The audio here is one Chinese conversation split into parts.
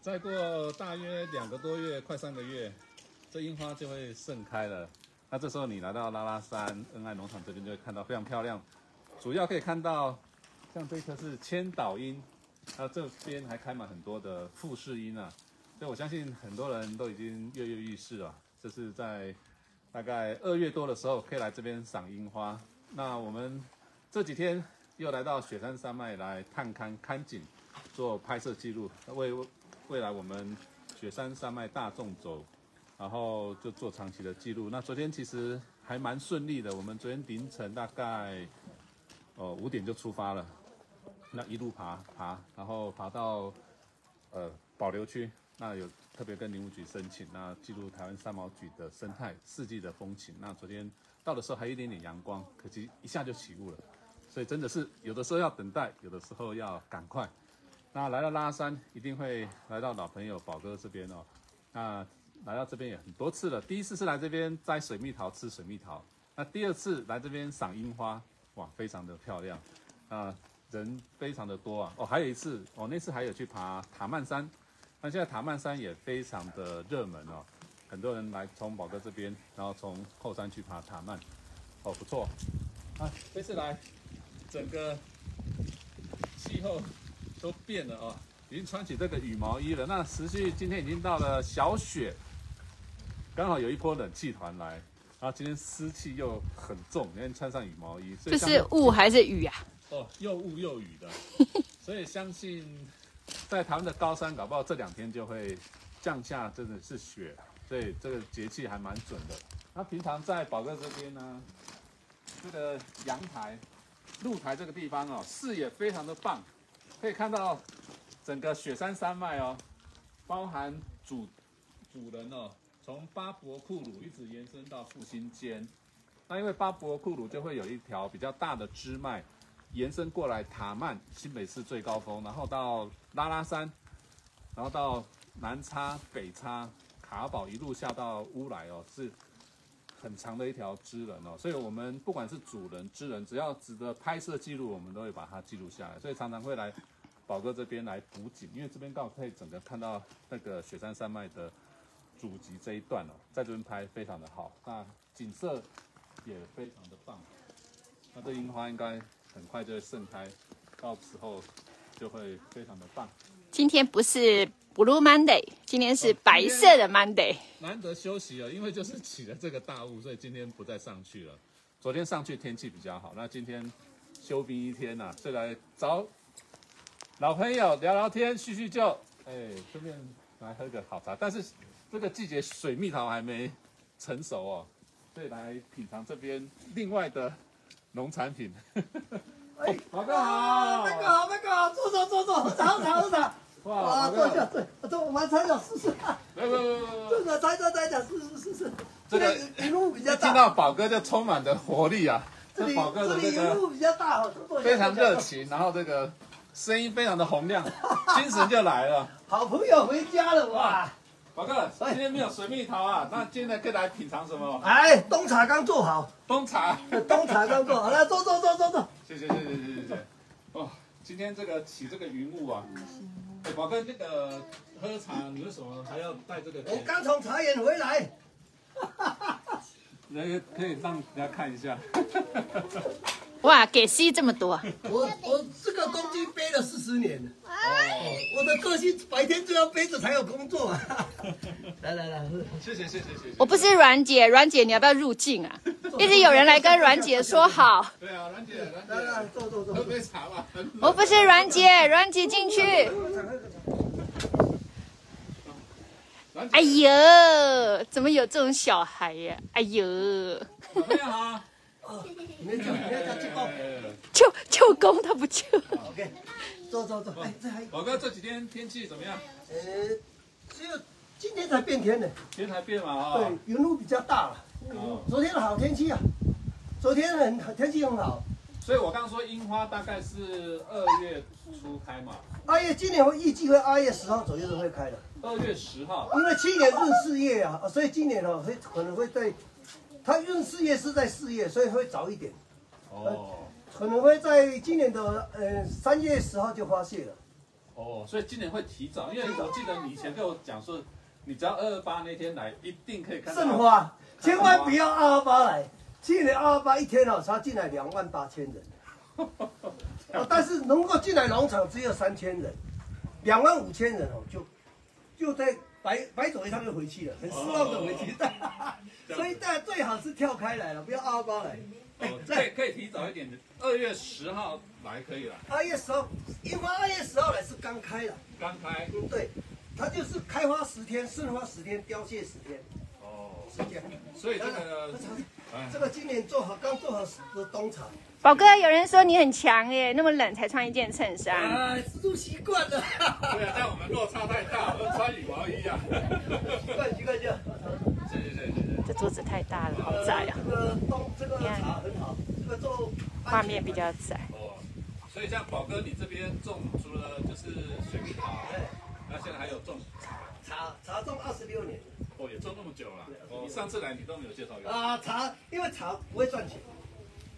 再过大约两个多月，快三个月，这樱花就会盛开了。那这时候你来到拉拉山恩爱农场这边，就会看到非常漂亮。主要可以看到，像这棵是千岛樱，那这边还开满很多的富士樱啊。所以我相信很多人都已经跃跃欲试了。这是在大概二月多的时候，可以来这边赏樱花。那我们这几天又来到雪山山脉来探勘看景，做拍摄记录，为未来我们雪山山脉大众走，然后就做长期的记录。那昨天其实还蛮顺利的，我们昨天凌晨大概哦五点就出发了，那一路爬爬，然后爬到呃保留区。那有特别跟林务局申请，那记录台湾三毛榉的生态四季的风情。那昨天到的时候还有一点点阳光，可惜一下就起雾了，所以真的是有的时候要等待，有的时候要赶快。那来到拉山，一定会来到老朋友宝哥这边哦。那来到这边也很多次了，第一次是来这边摘水蜜桃吃水蜜桃，那第二次来这边赏樱花，哇，非常的漂亮，啊，人非常的多啊。哦，还有一次，哦，那次还有去爬塔曼山。那现在塔曼山也非常的热门哦，很多人来从宝哥这边，然后从后山去爬塔曼，哦不错。啊，这次来，整个气候都变了哦，已经穿起这个羽毛衣了。那持续今天已经到了小雪，刚好有一波冷气团来，然后今天湿气又很重，今天穿上羽毛衣。这是雾还是雨啊？哦，又雾又雨的，所以相信。在台湾的高山，搞不好这两天就会降下，真的是雪，所以这个节气还蛮准的。那平常在宝哥这边呢，这个阳台、露台这个地方哦，视野非常的棒，可以看到整个雪山山脉哦，包含主主人哦，从巴博库鲁一直延伸到复兴间。那因为巴博库鲁就会有一条比较大的支脉。延伸过来塔曼新北市最高峰，然后到拉拉山，然后到南叉、北叉、卡堡一路下到乌来哦，是很长的一条支人哦。所以，我们不管是主人、支人，只要值得拍摄记录，我们都会把它记录下来。所以，常常会来宝哥这边来补景，因为这边刚好可以整个看到那个雪山山脉的主脊这一段哦，在这边拍非常的好，那景色也非常的棒。那这樱花应该。很快就会盛开，到时候就会非常的棒。今天不是 Blue Monday，今天是白色的 Monday。难得休息了，因为就是起了这个大雾，所以今天不再上去了。昨天上去天气比较好，那今天休兵一天呐，所以来找老朋友聊聊天、叙叙旧。哎，顺便来喝个好茶。但是这个季节水蜜桃还没成熟哦，所以来品尝这边另外的。农产品，哎，老哥好，那个好，那个好，坐坐坐坐，尝尝尝，哇坐下坐坐我们猜一下试试看不来不来坐着猜一下猜一下试试试试。这个一路比较大。听到宝哥就充满着活力啊这里这个一路比较大非常热情然后这个声音非常的洪亮 精神就来了。好朋友回家了哇。宝哥今天没有水蜜桃啊那今天可以来品尝什么？哎冬茶刚做好。冬茶。冬茶刚做好来坐坐坐坐坐。谢谢谢谢今天这个起这个云雾啊宝哥那个喝茶，你为什么还要带这个？我刚从茶园回来。那个可以让大家看一下。哇，给 C 这么多！我我这个东西背了四十年了。哦，我的个性白天就要背着才有工作。来来来，谢谢谢谢谢谢。我不是阮姐，阮姐你要不要入境啊？一直有人来跟阮姐说好。对啊，阮姐，来来坐坐坐，喝杯茶吧。我不是阮姐，阮姐进去。哎呦，怎么有这种小孩呀？哎呦。小朋友好。没救，没救，救救公他不救。OK，走走走，哎，这还。宝哥这几天天气怎么样？呃，只有今天才变天的。天才变嘛啊。对，云雾比较大了。哦。昨天好天气啊，昨天很天气很好。所以我刚说樱花大概是二月初开嘛。二月，今年会预计会二月十号左右都会开的。二月十号。因为去年闰四月啊，所以今年哦会可能会在。它闰四月是在四月，所以会早一点。哦，可能会在今年的呃三月十号就发谢了。哦，所以今年会提早，因为我记得你以前跟我讲说，你只要二二八那天来，一定可以看到盛花，千万不要二二八来。去年二二八一天哦，才进来两万八千人，哦，但是能够进来农场只有三千人，两万五千人哦，就就在白白走一趟就回去了，很失望的回去。所以大家最好是跳开来了，不要二二八来。哦，可以可以提早一点，二月十号来可以了。二月十号，樱花二月十号来是刚开了，刚开，嗯，对，它就是开花十天，盛花十天，凋谢十天，哦，是这样。所以这个，哎这个今年做好，刚做好的冬茶，宝哥，有人说你很强耶，那么冷才穿一件衬衫。啊，都习惯了，对啊，但我们落差太大，跟穿羽毛衣啊。习惯习惯就。谢谢谢谢谢谢。这桌子太大了，好窄啊，这个冬这个茶很好，这个做画面比较窄。哦，所以像宝哥，你这边种除了就是水蜜桃，那现在还有种，茶茶种二十六年哦，也做那么久了。你，上次来你都没有介绍给我。啊，茶因为茶不会赚钱，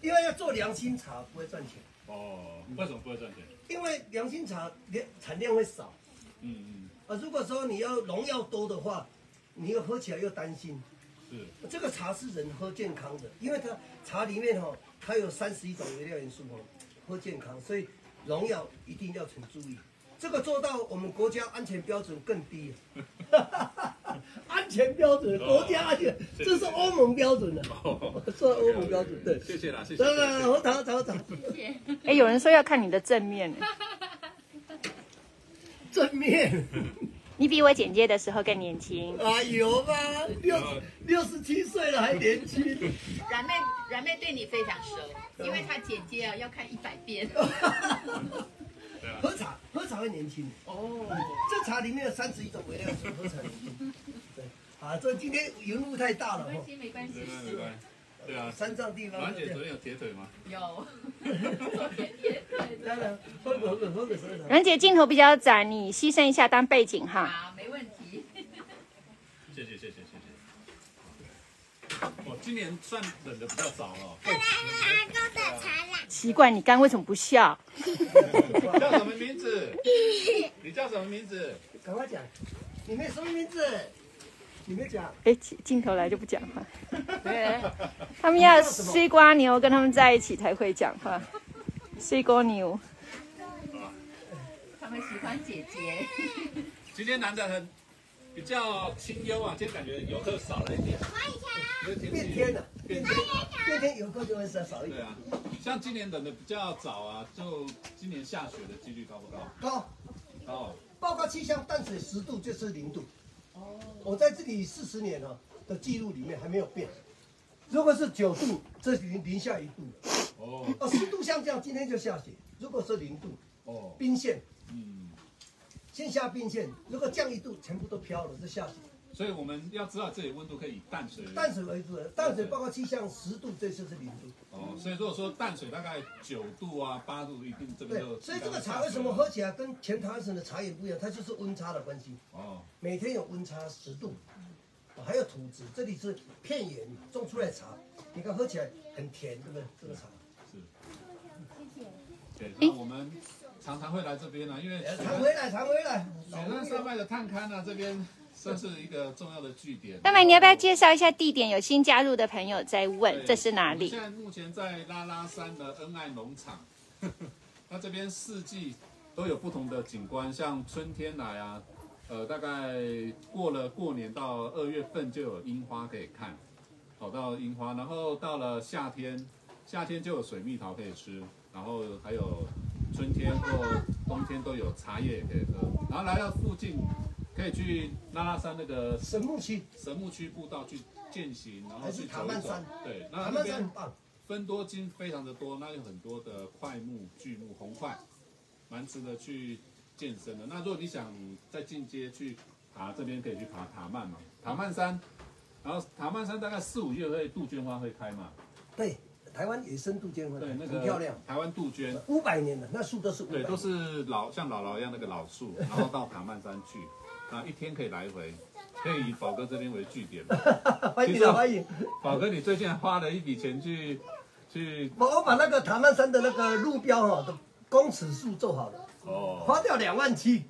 因为要做良心茶不会赚钱，哦，为什么不会赚钱？因为良心茶量产量会少嗯嗯，啊。如果说你要农药多的话，你又喝起来又担心。是。这个茶是人喝健康的，因为它茶里面哈、它有三十一种微量元素哦，喝健康，所以农药一定要很注意。这个做到我们国家安全标准更低，安 全标准，国家安全，这是欧盟标准的，是欧盟标准，对。谢谢啦，谢谢。对对，谢我茶茶茶，哎，有人说要看你的正面，正面你比我剪接的时候更年轻。啊有吗？六六十七岁了还年轻，软妹，软妹对你非常熟，因为她剪接啊要看一百遍。喝茶喝茶会年轻哦。这茶里面有三十一种微量元素，喝茶年轻。对，啊，这今天云雾太大了哦，没关系谢。没关系，没关系。对啊，山上地方兰姐昨天有铁腿吗？有，做甜甜对当然，喝个喝个喝个喝个。阮姐镜头比较窄，你牺牲一下当背景哈。好，没问题。谢谢谢谢谢谢。哦，今年算冷的比较早了。奇怪，你刚为什么不笑？叫什么名字？你叫什么名字？赶快讲，你们什么名字？你们讲。哎，镜镜头来就不讲话。对，他们要西瓜牛跟他们在一起才会讲话。西瓜牛，他们喜欢姐姐。今天难得很比较清幽啊，今天感觉游客少了一点。变天了，变天，变天游客就会少少一点。对啊，像今年冷的比较早啊，就今年下雪的几率高不高？高，高。报告气象，淡水十度就是零度。哦。我在这里四十年了的记录里面还没有变。如果是九度，这零零下一度了。哦哦，十度像这样，今天就下雪。如果是零度，哦，冰线，嗯，先下冰线。如果降一度，全部都飘了，就下雪。所以我们要知道这里温度可以以淡水为淡水为主的，淡水包括气象十度，这就是零度。哦，所以如果说淡水大概九度啊、八度，一定这边就对，所以这个茶为什么喝起来跟全台湾省的茶也不一样？它就是温差的关系，哦，每天有温差十度，哦还有土质，这里是片岩种出来的茶，你看喝起来很甜，对不对？这个茶，是，对，那我们常常会来这边呢、因为常回来，常回来。雪山山脉的探勘呢、这边算是一个重要的据点。大美，你要不要介绍一下地点？有新加入的朋友在问对这是哪里现？在目前在拉拉山的恩爱农场，那这边四季都有不同的景观，像春天来啊，呃，大概过了过年到二月份就有樱花可以看，跑到樱花，然后到了夏天，夏天就有水蜜桃可以吃，然后还有春天或冬天都有茶叶也可以喝，然后来到附近可以去拉拉山那个神木区，神木区步道去践行，然后去走一走塔曼山。对，那那边很棒。分多金非常的多，那有很多的块木、巨木、红块，蛮值得去健身的。那如果你想再进阶去爬，这边可以去爬塔曼嘛，塔曼山。然后塔曼山大概四五月会杜鹃花会开嘛，对，台湾野生杜鹃花，对，那个很漂亮，台湾杜鹃，五百年了，那树都是对，都是老像姥姥一样那个老树，然后到塔曼山去，那一天可以来回，可以以宝哥这边为据点。欢迎其实啊欢迎。宝哥，你最近花了一笔钱去去我我把那个塔曼山的那个路标哈的公尺数做好了，哦，花掉两万七。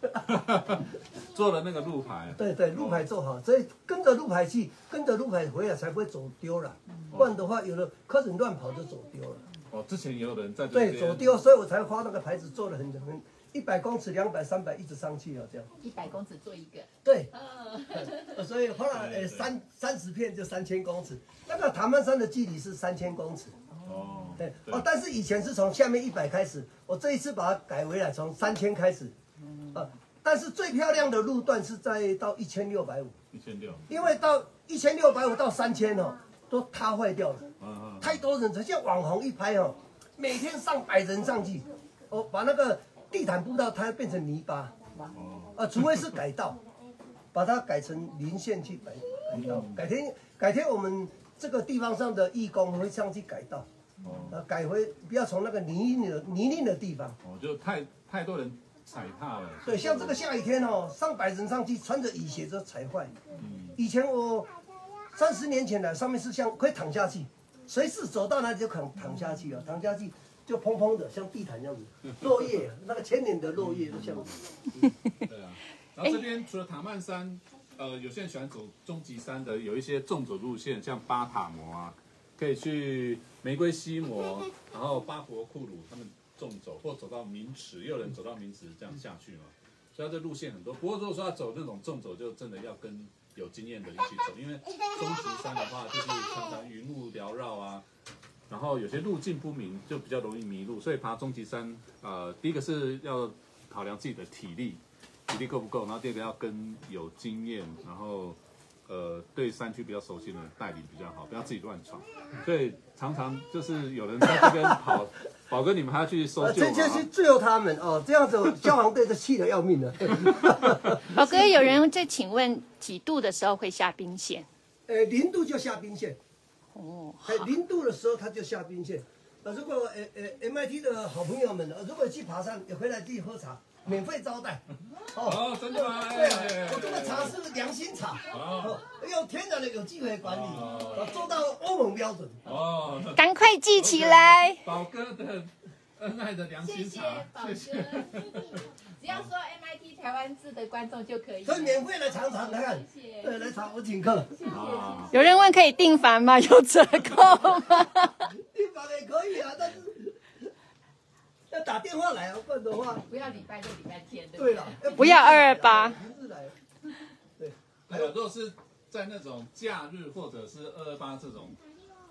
做了那个路牌，对对，路牌做好，所以跟着路牌去，跟着路牌回来才不会走丢了。不然的话，有的客人乱跑就走丢了。哦，之前也有人在对，走丢，所以我才花那个牌子做了很很一百公尺、两百、三百一直上去哦这样。一百公尺做一个，对，嗯，呃 所以后来呃三三十片就三千公尺，那个塔曼山的距离是三千公尺。哦，对。哦，但是以前是从下面一百开始，我这一次把它改回来，从三千开始。啊，但是最漂亮的路段是在到一千六百五，一千六，因为到一千六百五到三千哦，都塌坏掉了，嗯嗯，太多人，像网红一拍哦，每天上百人上去，哦，把那个地毯铺到它变成泥巴，哦，啊，除非是改道，把它改成林线去改改道。改天改天我们这个地方上的义工会上去改道，哦，啊，改回不要从那个泥泞的泥泞的地方。哦，就太太多人踩踏了，对，像这个下雨天哦，上百人上去穿着雨鞋就踩坏。以前我三十年前来，上面是像可以躺下去，随时走到哪里就躺躺下去哦，躺下去就蓬蓬的，像地毯这样子，落叶那个千年的落叶都像。对啊，然后这边除了塔曼山，呃，有些人喜欢走终极山的，有一些纵走路线，像巴塔摩啊，可以去玫瑰西摩，然后巴博库鲁他们纵走，或走到明池，也有人走到明池这样下去嘛。所以它这路线很多。不过如果说要走那种纵走，就真的要跟有经验的一起走，因为终极山的话，就是然后有些路径不明，就比较容易迷路。所以爬终极山，呃，第一个是要考量自己的体力，体力够不够，然后第二个要跟有经验，然后呃对山区比较熟悉的人带领比较好，不要自己乱闯。所以常常就是有人在这边跑，宝哥你们还要去搜呃，救 这就是吗？最后他们哦，这样子消防队就气得要命了。宝哥，有人在请问几度的时候会下冰线？呃，零度就下冰线，哦，哎，零度的时候它就下冰线。呃，如果呃呃 MIT 的好朋友们，呃如果去爬山，也回来自己喝茶，免费招待。哦，哦，真的吗？对啊，我这个茶是良心茶，哦哦，用天然的有机肥管理，做到欧盟标准。哦，赶快记起来。宝哥的恩爱的良心谢谢心茶，宝哥。只要说 MIT 台湾字的观众就可以。所以免费来尝尝看。看，谢谢。对，来尝我请客，啊，有人问可以订房吗？有折扣吗？订房也可以啊，但是要打电话来啊，不然的话，不要礼拜六、礼拜天，对了，不要228平日来，对，对。了，如果是在那种假日或者是二二八这种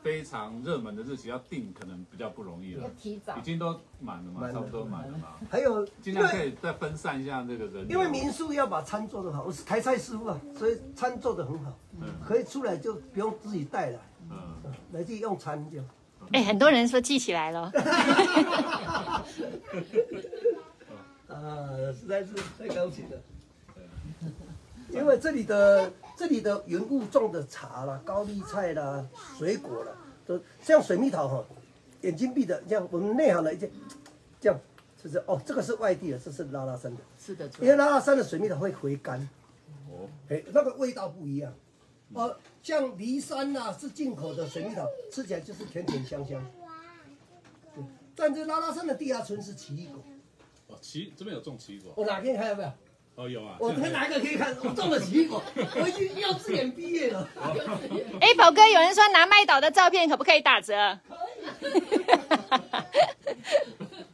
非常热门的日期要订，可能比较不容易了。提早已。经都满了嘛，差不多满了嘛，还有尽量可以再分散一下这个人。因为民宿要把餐做得好，我是台菜师傅啊，所以餐做得很好，嗯可以出来就不用自己带了，嗯，来自己用餐就。哎，很多人说记起来了。啊，实在是太高兴了。因为这里的这里的原物种的茶啦、高丽菜啦、水果啦，都像水蜜桃哈，眼睛闭的，像我们内行的一件，这样，就是哦，这个是外地的，这是拉拉山的，是的因为拉拉山的水蜜桃会回甘，哦，哎，那个味道不一样。哦，像梨山呐、是进口的水蜜桃，吃起来就是甜甜香香。对但是拉拉山的地下村是奇异果，哦，奇这边有种奇异果，我哪给你看有没有？哦有啊，我这边哪一个可以看？我中了奇异果，我已经幼稚园毕业了。哎，宝哥，有人说拿麦岛的照片可不可以打折？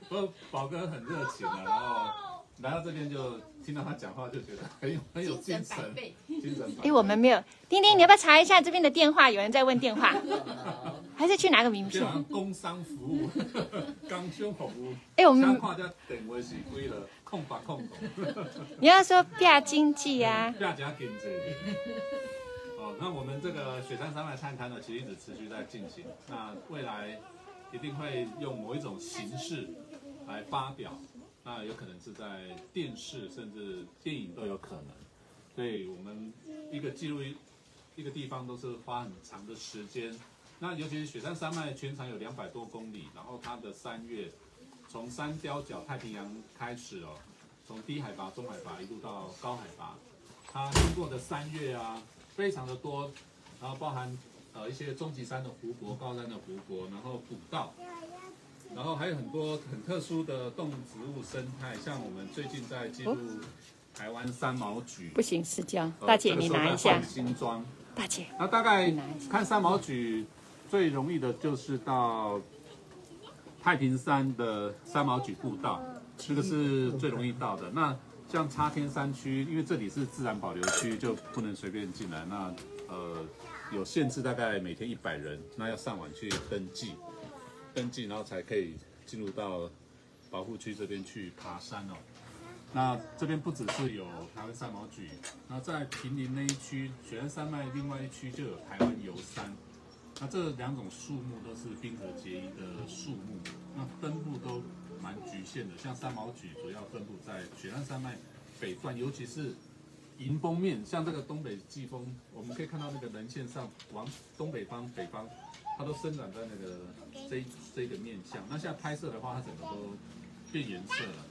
不过宝哥很热情啊，然后来到这边就听到他讲话，就觉得很有很有精精神。精神。哎，我们没有。丁丁，你要不要查一下这边的电话？有人在问电话，还是去拿个名片工商服务、刚胸服务，哎，我们相看这电话是几了，空白空空，你要说亚经济啊，不要加经济 哦，那我们这个雪山山脉探勘呢，其实一直持续在进行。那未来一定会用某一种形式来发表，那有可能是在电视甚至电影都有可能。所以我们一个记录一一个地方都是花很长的时间。那尤其是雪山山脉全长有两百多公里，然后它的山岳从山雕角太平洋开始哦，从低海拔、中海拔一路到高海拔，它经过的山岳啊非常的多，然后包含呃一些终极山的湖泊、高山的湖泊，然后古道，然后还有很多很特殊的动植物生态，像我们最近在记录台湾三毛榉。不行，私交。呃大姐，你拿一下。新装。大姐，那大概看三毛榉最容易的就是到太平山的三毛举步道，这个是最容易到的。那像插天山区，因为这里是自然保留区，就不能随便进来。那呃有限制，大概每天一百人，那要上网去登记，登记然后才可以进入到保护区这边去爬山哦。那这边不只是有台湾三毛榉，那在平林那一区雪山山脉另外一区就有台湾游山。那这两种树木都是冰河结衣的树木，那分布都蛮局限的。像三毛榉主要分布在雪山山脉北段，尤其是迎风面，像这个东北季风，我们可以看到那个人线上往东北方、北方，它都生长在那个这这个面相。那现在拍摄的话，它整个都变颜色了。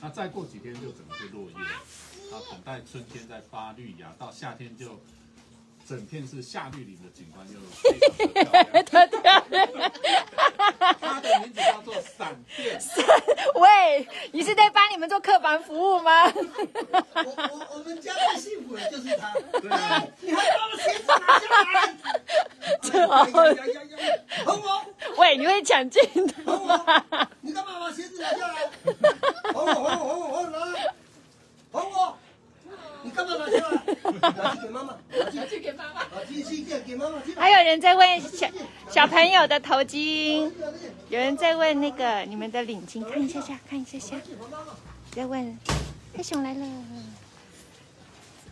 那再过几天就整个就落叶了，然后等待春天再发绿芽，到夏天就整片是夏绿林的景观，又 非常的漂亮。它的名字叫做闪电，喂，你是在帮你们做客房服务吗？我我我们家最幸福的就是他。对啊，你还把我鞋子拿下来！呀呀呀呀！哄我，喂，你会抢镜头哄吗？我！你干嘛把鞋子拿下来？哄我，哄我，哄我，哄我来！哄我！你干嘛拿下来？拿去给妈妈，拿去拿去给妈妈。还有人在问小小朋友的头巾，有人在问那个你们的领巾，看一下下，看一下下，在问。黑熊来了，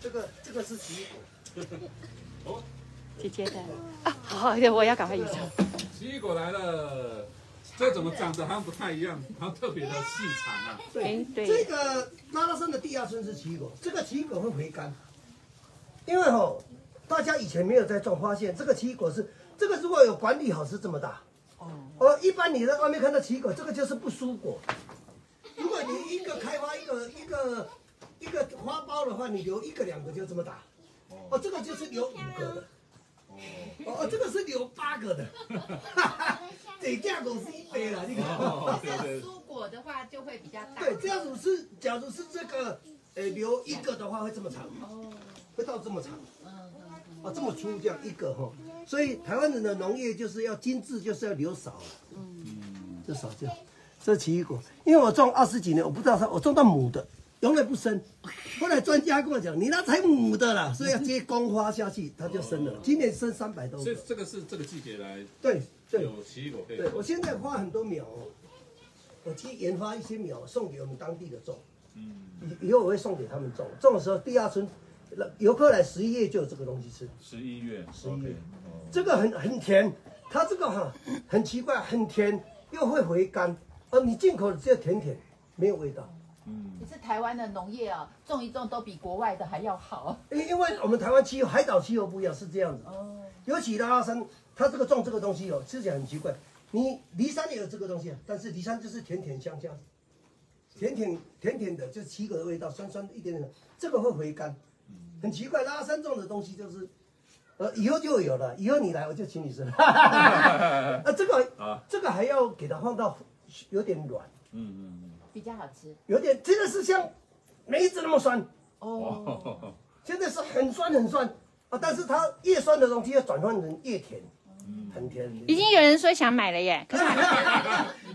这个这个是奇果，姐姐的。啊，好，我要赶快移走。奇异果来了，这怎么长得好像不太一样，好像特别的细长啊。对对，这对，个拉拉山的第二村是奇异果，这个奇异果会回甘，因为吼、大家以前没有在种，发现这个奇异果是这个如果有管理好是这么大。哦，一般你在外面看到奇异果，这个就是不蔬果。如果你一个开花一个一个一个花苞的话，你留一个两个就这么大。哦，这个就是留五个的。哦哦，这个是留八个的。哈 哈这价狗是一杯了，你看。哦，蔬果的话就会比较大。对，这样子是，假如是这个，呃，留一个的话会这么长，会到这么长，啊，这么粗这样一个哈，所以台湾人的农业就是要精致，就是要留少，嗯，就少这样。这奇异果，因为我种二十几年，我不知道它，我种到母的，永远不生。后来专家跟我讲，你那才母的啦，所以要接公花下去，它就生了。今年生三百多个，所以这个是这个季节来对对。有奇异果对，我现在花很多苗哦，我去研发一些苗送给我们当地的种，嗯，以以后我会送给他们种。种的时候，地下村游客来十一月就有这个东西吃，十一月，十一月这个很很甜，它这个哈很奇怪，很甜又会回甘，而你进口的只有甜甜，没有味道。嗯，你是台湾的农业啊，种一种都比国外的还要好。因因为我们台湾气候海岛气候不一样，是这样子。哦，尤其拉拉山，它这个种这个东西哦，吃起来很奇怪。你离山也有这个东西啊，但是离山就是甜甜香香，甜甜甜甜的，就是奇果的味道，酸酸的一点点的，这个会回甘，很奇怪。拉拉山种的东西就是，呃，以后就有了，以后你来我就请你吃。啊，这个啊这个还要给它放到有点软，嗯嗯比较好吃。有点真的是像梅子那么酸，哦，哦，现在是很酸很酸啊，但是它越酸的东西要转换成越甜，很甜。已经有人说想买了耶。可是，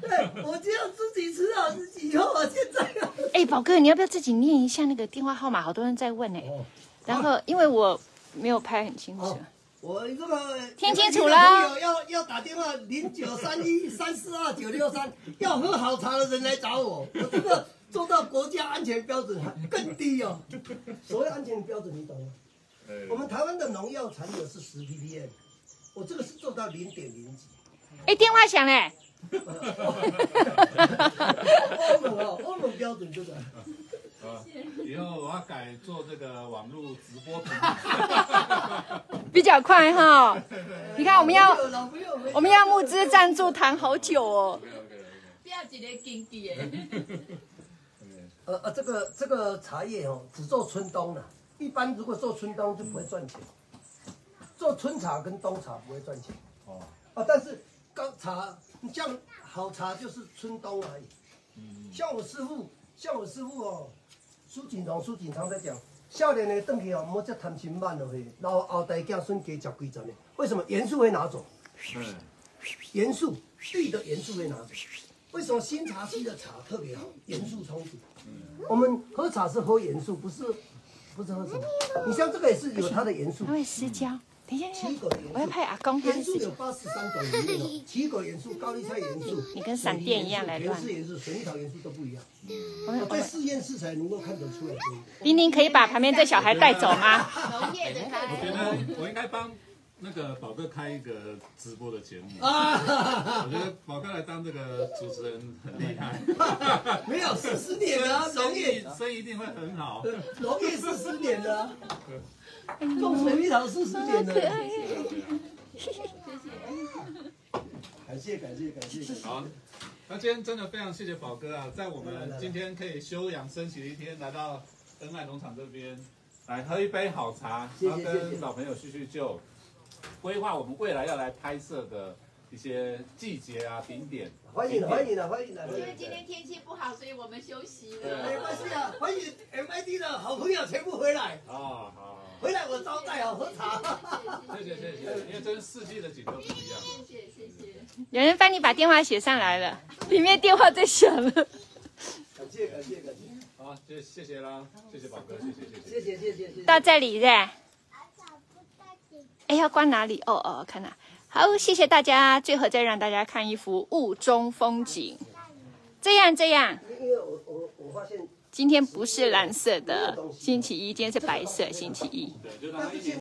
对，我就要自己吃啊，自己以后啊，现在啊。哎，宝哥，你要不要自己念一下那个电话号码？好多人在问呢。哦然后，因为我没有拍很清楚哦。我这个听清楚了要要打电话零九三一三四二九六三，要喝好茶的人来找我，我这个做到国家安全标准还更低哦。所谓安全标准，你懂吗？我们台湾的农药残留是十 ppm，我这个是做到零点零几。哎，电话响嘞。欧盟哦，欧盟标准这个。啊，以后我要改做这个网络直播。比较快哈。你看，我们要我们要募资赞助谈好久哦。不要一个经济的。呃呃，这个这个茶叶哦，只做春冬的。一般如果做春冬就不会赚钱，做春茶跟冬茶不会赚钱。哦，啊，但是高茶你像好茶就是春冬而已。像我师傅，像我师傅哦，苏锦堂、苏锦堂在讲，少年的邓去哦，莫再贪心慢落去，然后后代子孙加食几十年。为什么元素会拿走？嗯，元素绿的元素会拿走。为什么新茶期的茶特别好？元素充足。我们喝茶是喝元素，不是不是喝什么。你像这个也是有它的元素它，会失焦。等一下，等一下，七个元素。我要拍阿公，他元。素有八十三种里面哦，奇异果元素、高丽菜元素，你跟闪电一样来乱元素、元素、水蜜桃元素都不一样。我在实验室才能够看得出来。玲玲可以把旁边这小孩带走吗？农业的我觉，得我应该帮那个宝哥开一个直播的节目。啊，我觉得宝哥来当这个主持人很厉害，没有四十年的啊，农业生意一定会很好。农业四十年的啊，种水蜜桃四十年的。谢谢谢谢感谢感谢感谢。好，那今天真的非常谢谢宝哥啊，在我们今天可以休养生息的一天，来到恩爱农场这边，来喝一杯好茶，然后谢谢谢谢跟老朋友叙叙旧，规划我们未来要来拍摄的一些季节啊、景点。欢迎了欢迎的欢迎的。因为今天天气不好，所以我们休息了没。关系啊，欢迎 MID 的好朋友全部回来，哦，好，回来我招待哦，喝茶。谢谢谢谢，因为这是四季的景都不一样。谢谢谢谢。有人帮你把电话写上来了，里面电话在响了。感谢感谢感谢，好，谢谢谢啦，谢谢宝哥，谢谢谢谢。谢谢谢谢谢谢。到这里是？哎，要关哪里？哦哦，看哪。好，谢谢大家。最后再让大家看一幅雾中风景。这样这样，因为我我我发现。今天不是蓝色的星期一，今天是白色星期一。